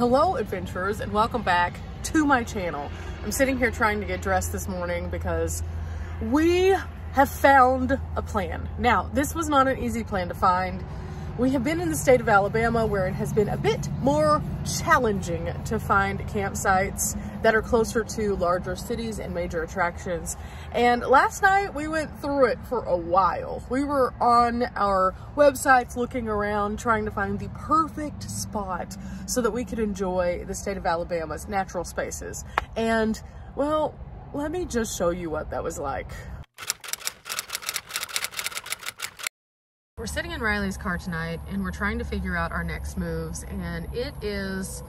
Hello adventurers and welcome back to my channel. I'm sitting here trying to get dressed this morning because we have found a plan. Now, this was not an easy plan to find. We have been in the state of Alabama where it has been a bit more challenging to find campsites that are closer to larger cities and major attractions. And last night we went through it for a while. We were on our websites looking around trying to find the perfect spot so that we could enjoy the state of Alabama's natural spaces. And well, let me just show you what that was like. We're sitting in Riley's car tonight and we're trying to figure out our next moves and it is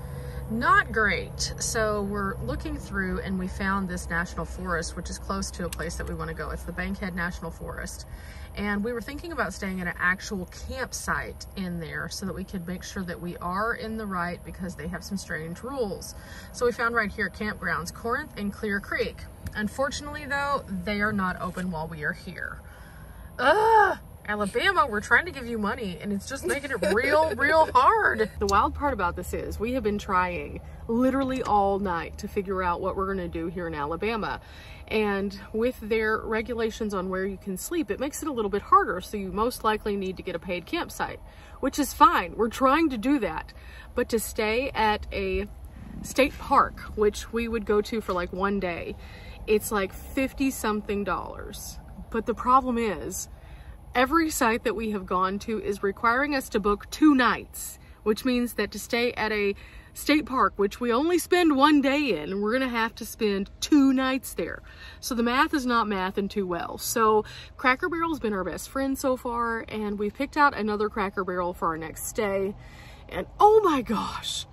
not great. So we're looking through and we found this national forest, which is close to a place that we want to go. It's the Bankhead National Forest. And we were thinking about staying at an actual campsite in there so that we could make sure that we are in the right because they have some strange rules. So we found right here campgrounds, Corinth and Clear Creek. Unfortunately though, they are not open while we are here. Ugh! Alabama, we're trying to give you money and it's just making it real, real hard. The wild part about this is we have been trying literally all night to figure out what we're gonna do here in Alabama. And with their regulations on where you can sleep, it makes it a little bit harder. So you most likely need to get a paid campsite, which is fine. We're trying to do that. But to stay at a state park, which we would go to for like one day, it's like 50 something dollars. But the problem is, every site that we have gone to is requiring us to book two nights, which means that to stay at a state park, which we only spend one day in, we're gonna have to spend two nights there. So the math is not mathing too well. So Cracker Barrel's been our best friend so far, and we've picked out another Cracker Barrel for our next stay. And oh my gosh,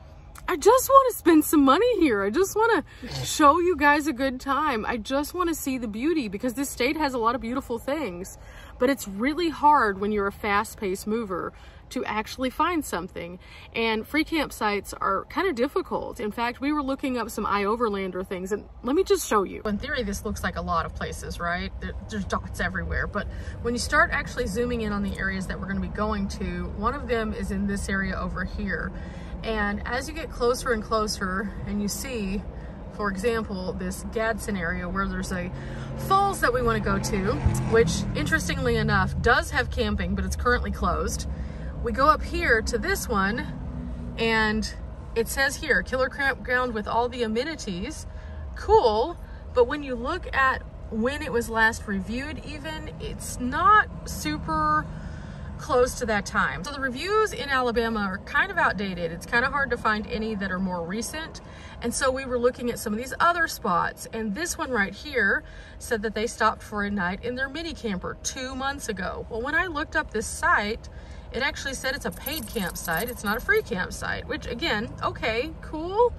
I just want to spend some money here. I just want to show you guys a good time. I just want to see the beauty because this state has a lot of beautiful things, but it's really hard when you're a fast-paced mover to actually find something. And free campsites are kind of difficult. In fact, we were looking up some iOverlander things and let me just show you. In theory, this looks like a lot of places, right? There's dots everywhere. But when you start actually zooming in on the areas that we're gonna be going to, one of them is in this area over here. And as you get closer and closer and you see, for example, this Gadsden area where there's a falls that we want to go to, which interestingly enough does have camping, but it's currently closed. We go up here to this one and it says here, killer campground with all the amenities. Cool, but when you look at when it was last reviewed even, it's not super close to that time. So the reviews in Alabama are kind of outdated. It's kind of hard to find any that are more recent. And so we were looking at some of these other spots. And this one right here said that they stopped for a night in their mini camper two months ago. Well, when I looked up this site, it actually said it's a paid campsite. It's not a free campsite, which again, okay, cool.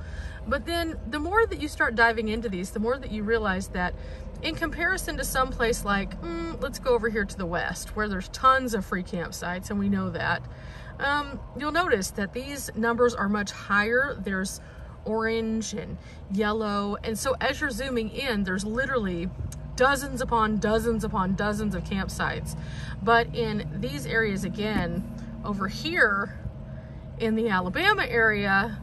But then the more that you start diving into these, the more that you realize that in comparison to some place like, mm, let's go over here to the west, where there's tons of free campsites, and we know that, um, you'll notice that these numbers are much higher. There's orange and yellow, and so as you're zooming in, there's literally dozens upon dozens upon dozens of campsites. But in these areas, again, over here in the Alabama area,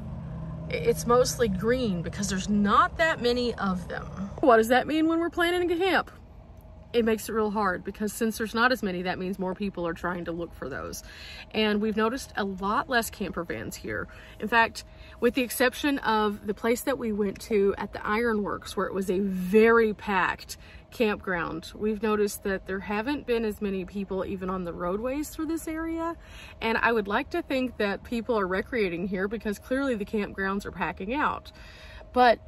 it's mostly green because there's not that many of them. What does that mean when we're planning a camp? It makes it real hard because since there's not as many, that means more people are trying to look for those. And we've noticed a lot less camper vans here. In fact, with the exception of the place that we went to at the Ironworks where it was a very packed campground. We've noticed that there haven't been as many people even on the roadways through this area. And I would like to think that people are recreating here because clearly the campgrounds are packing out. But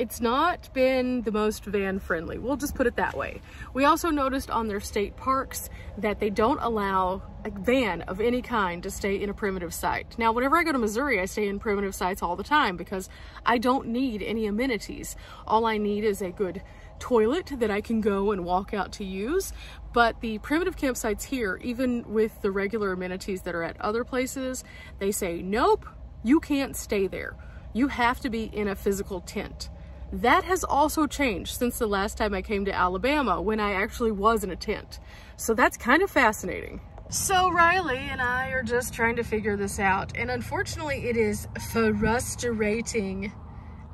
it's not been the most van friendly. We'll just put it that way. We also noticed on their state parks that they don't allow a van of any kind to stay in a primitive site. Now, whenever I go to Missouri, I stay in primitive sites all the time because I don't need any amenities. All I need is a good toilet that I can go and walk out to use. But the primitive campsites here, even with the regular amenities that are at other places, they say, nope, you can't stay there. You have to be in a physical tent. That has also changed since the last time I came to Alabama when I actually was in a tent. So that's kind of fascinating. So Riley and I are just trying to figure this out. And unfortunately, it is frustrating.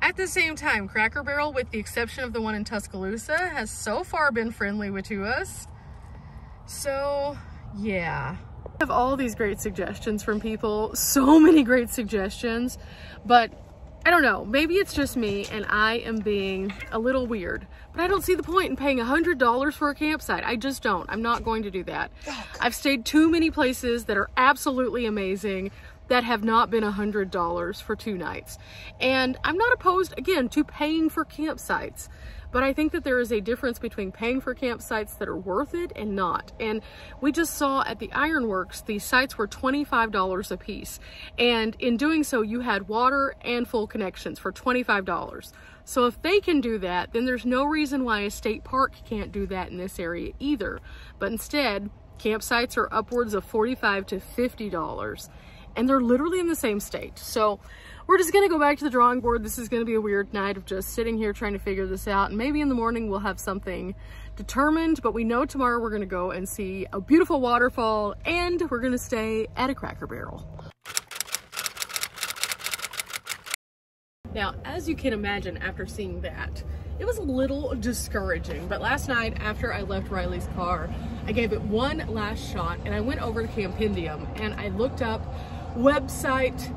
At the same time, Cracker Barrel, with the exception of the one in Tuscaloosa, has so far been friendly with to us. So, yeah. I have all these great suggestions from people, so many great suggestions, but I don't know, maybe it's just me and I am being a little weird, but I don't see the point in paying $100 for a campsite. I just don't. I'm not going to do that. I've stayed too many places that are absolutely amazing that have not been $100 for two nights. And I'm not opposed, again, to paying for campsites. But I think that there is a difference between paying for campsites that are worth it and not. And we just saw at the Ironworks, the sites were $25 a piece. And in doing so, you had water and full connections for $25. So if they can do that, then there's no reason why a state park can't do that in this area either. But instead, campsites are upwards of 45 to $50 and they're literally in the same state. So we're just gonna go back to the drawing board. This is gonna be a weird night of just sitting here trying to figure this out. And maybe in the morning we'll have something determined, but we know tomorrow we're gonna go and see a beautiful waterfall and we're gonna stay at a Cracker Barrel. Now, as you can imagine after seeing that, it was a little discouraging, but last night after I left Riley's car, I gave it one last shot and I went over to Campendium and I looked up website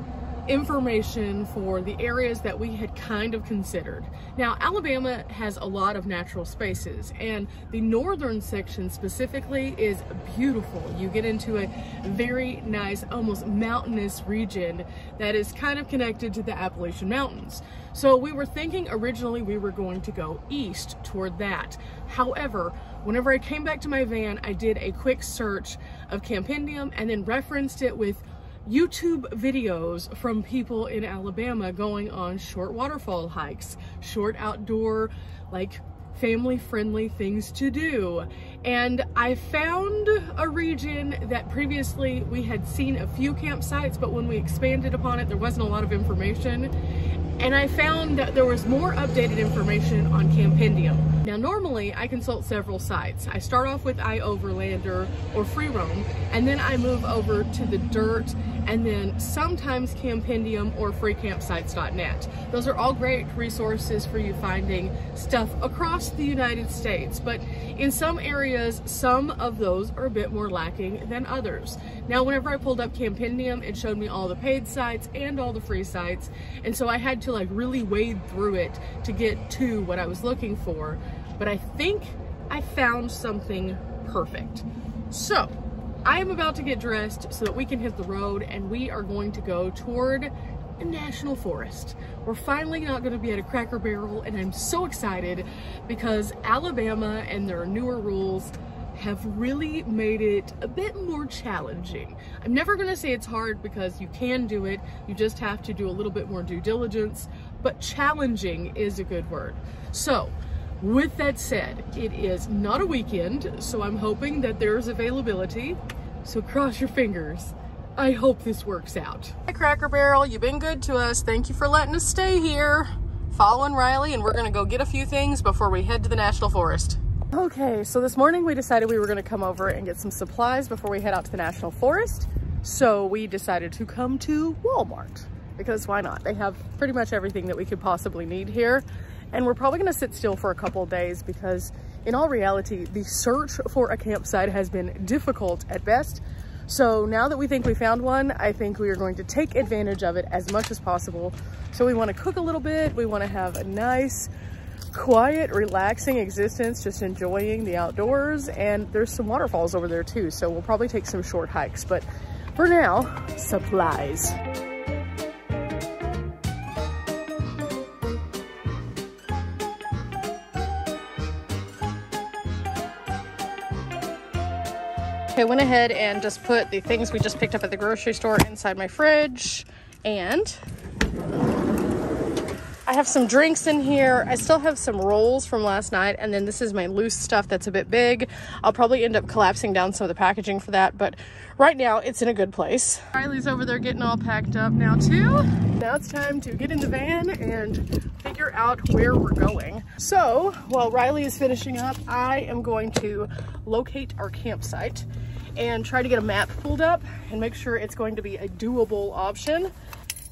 information for the areas that we had kind of considered. Now, Alabama has a lot of natural spaces, and the northern section specifically is beautiful. You get into a very nice, almost mountainous region that is kind of connected to the Appalachian Mountains. So we were thinking originally we were going to go east toward that. However, whenever I came back to my van, I did a quick search of Campendium and then referenced it with YouTube videos from people in Alabama going on short waterfall hikes, short outdoor, like family friendly things to do. And I found a region that previously we had seen a few campsites, but when we expanded upon it, there wasn't a lot of information. And I found that there was more updated information on Campendium. Now normally I consult several sites. I start off with iOverlander or Free Roam, and then I move over to the Dyrt and then sometimes Campendium or freecampsites.net. Those are all great resources for you finding stuff across the United States, but in some areas, some of those are a bit more lacking than others. Now, whenever I pulled up Campendium, it showed me all the paid sites and all the free sites, and so I had to like really wade through it to get to what I was looking for, but I think I found something perfect. So, I am about to get dressed so that we can hit the road and we are going to go toward a national forest. We're finally not going to be at a Cracker Barrel and I'm so excited because Alabama and their newer rules have really made it a bit more challenging. I'm never going to say it's hard because you can do it. You just have to do a little bit more due diligence, but challenging is a good word. So with that said, it is not a weekend, so I'm hoping that there's availability. So cross your fingers. I hope this works out. Hi Cracker Barrel, you've been good to us. Thank you for letting us stay here. Following Riley and we're gonna go get a few things before we head to the National Forest. Okay, so this morning we decided we were gonna come over and get some supplies before we head out to the National Forest. So we decided to come to Walmart because why not? They have pretty much everything that we could possibly need here and we're probably gonna sit still for a couple of days because in all reality, the search for a campsite has been difficult at best. So now that we think we found one, I think we are going to take advantage of it as much as possible. So we wanna cook a little bit. We wanna have a nice, quiet, relaxing existence, just enjoying the outdoors. And there's some waterfalls over there too. So we'll probably take some short hikes, but for now, supplies. Okay, went ahead and just put the things we just picked up at the grocery store inside my fridge. And I have some drinks in here. I still have some rolls from last night. And then this is my loose stuff that's a bit big. I'll probably end up collapsing down some of the packaging for that. But right now it's in a good place. Riley's over there getting all packed up now too. Now it's time to get in the van and figure out where we're going. So while Riley is finishing up, I am going to locate our campsite and try to get a map pulled up and make sure it's going to be a doable option.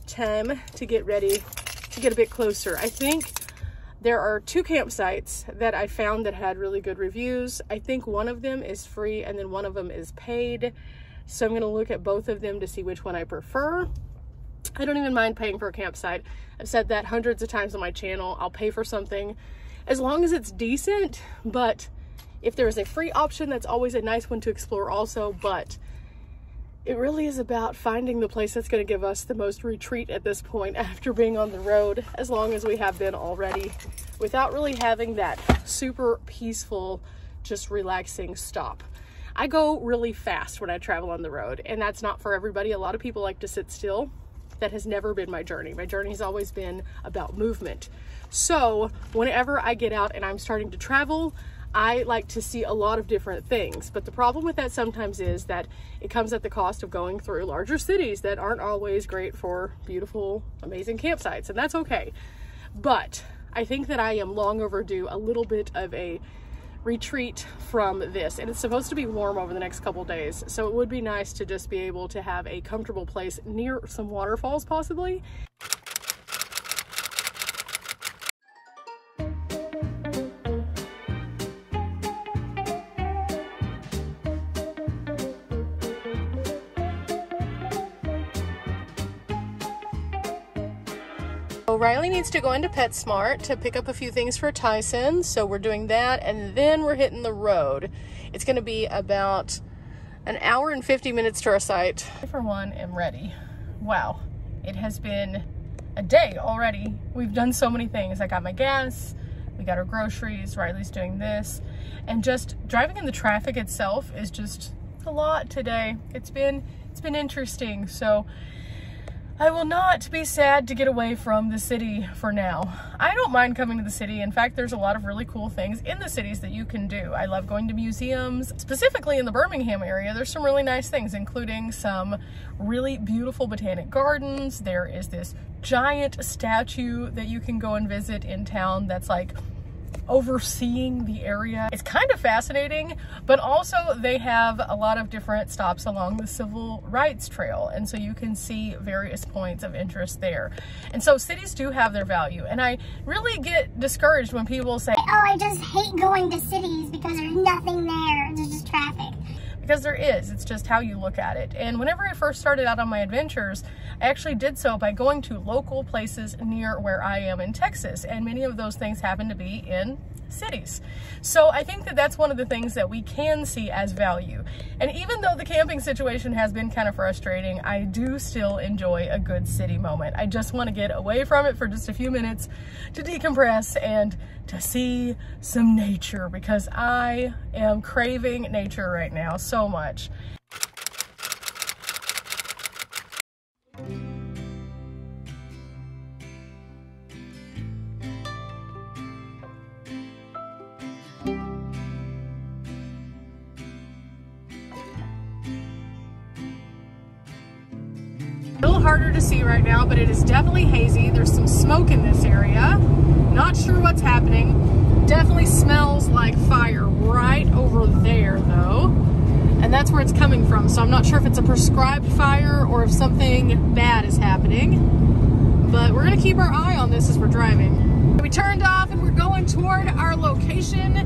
Time to get ready to get a bit closer. I think there are two campsites that I found that had really good reviews. I think one of them is free and then one of them is paid. So I'm gonna look at both of them to see which one I prefer. I don't even mind paying for a campsite. I've said that hundreds of times on my channel. I'll pay for something as long as it's decent, but if there is a free option, that's always a nice one to explore also, but it really is about finding the place that's going to give us the most retreat at this point after being on the road as long as we have been already without really having that super peaceful just relaxing stop. I go really fast when i travel on the road and that's not for everybody. A lot of people like to sit still. That has never been my journey. My journey has always been about movement. So whenever i get out and i'm starting to travel I like to see a lot of different things. But the problem with that sometimes is that it comes at the cost of going through larger cities that aren't always great for beautiful, amazing campsites, and that's okay. But I think that I am long overdue a little bit of a retreat from this and it's supposed to be warm over the next couple days so it would be nice to just be able to have a comfortable place near some waterfalls possibly Riley needs to go into PetSmart to pick up a few things for Tyson. So we're doing that and then we're hitting the road. It's going to be about an hour and 50 minutes to our site. I, for one, am ready. Wow. It has been a day already. We've done so many things. I got my gas, we got our groceries, Riley's doing this. And just driving in the traffic itself is just a lot today. It's been, it's been interesting. So I will not be sad to get away from the city for now. I don't mind coming to the city. In fact, there's a lot of really cool things in the cities that you can do. I love going to museums. Specifically in the Birmingham area, there's some really nice things, including some really beautiful botanic gardens. There is this giant statue that you can go and visit in town that's like overseeing the area. It's kind of fascinating, but also they have a lot of different stops along the civil rights trail. And so you can see various points of interest there. And so cities do have their value. And I really get discouraged when people say, oh, I just hate going to cities because there's nothing there. There's just traffic because there is. It's just how you look at it. And whenever I first started out on my adventures, I actually did so by going to local places near where I am in Texas. And many of those things happen to be in cities. So I think that that's one of the things that we can see as value. And even though the camping situation has been kind of frustrating, I do still enjoy a good city moment. I just want to get away from it for just a few minutes to decompress and to see some nature because I am craving nature right now so much. Harder to see right now, but it is definitely hazy. There's some smoke in this area. Not sure what's happening. Definitely smells like fire right over there though. And that's where it's coming from. So I'm not sure if it's a prescribed fire or if something bad is happening. But we're gonna keep our eye on this as we're driving. We turned off and we're going toward our location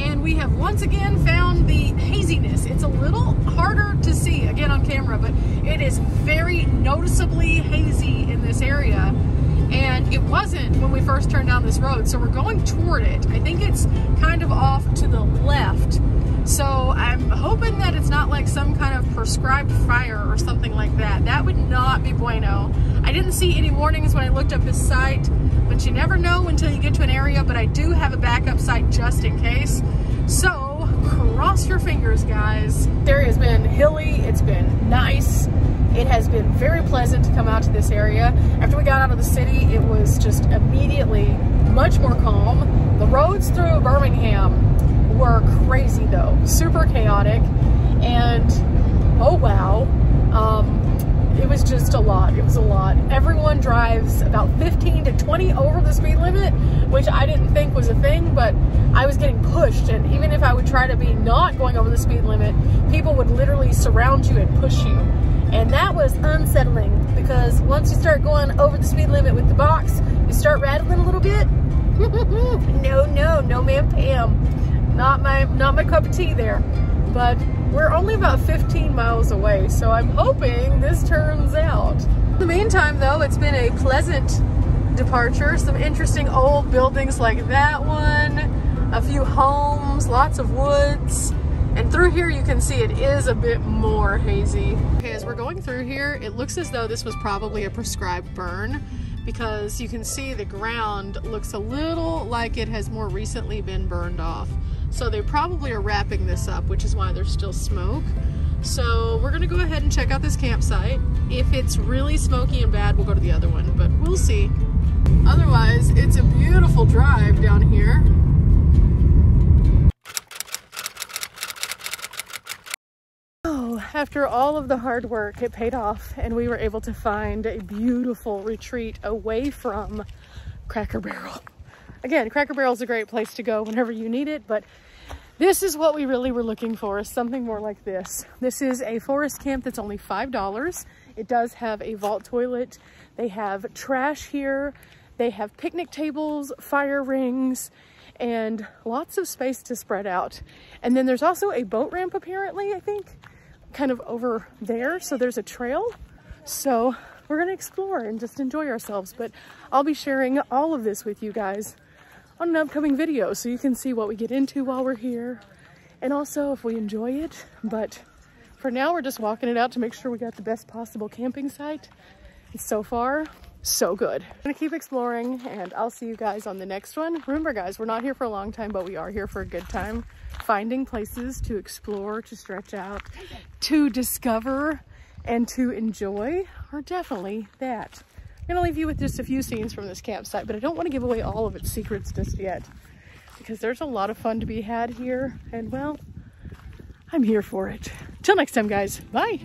and we have once again found the haziness. It's a little harder to see again on camera, but it is very noticeably hazy in this area. And it wasn't when we first turned down this road. So we're going toward it. I think it's kind of off to the left. So I'm hoping that it's not like some kind of prescribed fire or something like that. That would not be bueno. I didn't see any warnings when I looked up his site, but you never know until you get to an area, but I do have a backup site just in case. So cross your fingers, guys. The area has been hilly, it's been nice. It has been very pleasant to come out to this area. After we got out of the city, it was just immediately much more calm. The roads through Birmingham were crazy though, super chaotic. And oh wow, um, it was just a lot. It was a lot. Everyone drives about 15 to 20 over the speed limit, which I didn't think was a thing, but I was getting pushed. And even if I would try to be not going over the speed limit, people would literally surround you and push you. And that was unsettling because once you start going over the speed limit with the box, you start rattling a little bit. no, no, no ma'am Pam. Not my not my cup of tea there. But we're only about 15 miles away, so I'm hoping this turns out. In the meantime though, it's been a pleasant departure. Some interesting old buildings like that one, a few homes, lots of woods. And through here you can see it is a bit more hazy. Okay, as we're going through here, it looks as though this was probably a prescribed burn because you can see the ground looks a little like it has more recently been burned off. So they probably are wrapping this up, which is why there's still smoke. So we're gonna go ahead and check out this campsite. If it's really smoky and bad, we'll go to the other one, but we'll see. Otherwise, it's a beautiful drive down here. Oh, after all of the hard work, it paid off and we were able to find a beautiful retreat away from Cracker Barrel. Again, Cracker Barrel is a great place to go whenever you need it, but this is what we really were looking for, something more like this. This is a forest camp that's only $5. It does have a vault toilet. They have trash here. They have picnic tables, fire rings, and lots of space to spread out. And then there's also a boat ramp apparently, I think kind of over there. So there's a trail. So we're gonna explore and just enjoy ourselves. But I'll be sharing all of this with you guys on an upcoming video so you can see what we get into while we're here and also if we enjoy it. But for now, we're just walking it out to make sure we got the best possible camping site. And so far, so good. I'm gonna keep exploring and I'll see you guys on the next one. Remember guys, we're not here for a long time, but we are here for a good time. Finding places to explore, to stretch out, to discover, and to enjoy are definitely that. I'm gonna leave you with just a few scenes from this campsite, but I don't wanna give away all of its secrets just yet because there's a lot of fun to be had here and well, I'm here for it. Till next time guys, bye.